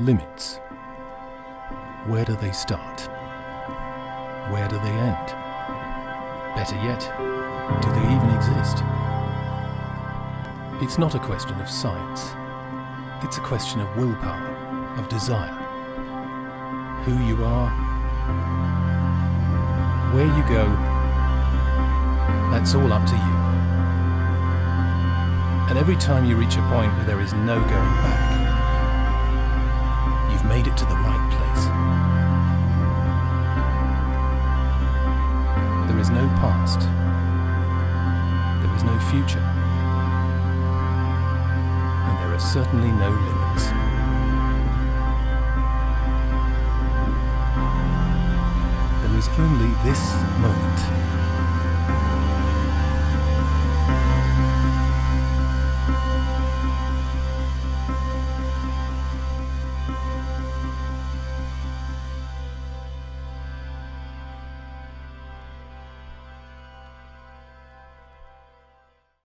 Limits. Where do they start? Where do they end? Better yet, do they even exist? It's not a question of science. It's a question of willpower, of desire. Who you are, where you go, that's all up to you. And every time you reach a point where there is no going back, made it to the right place. There is no past. There is no future. And there are certainly no limits. There is only this moment.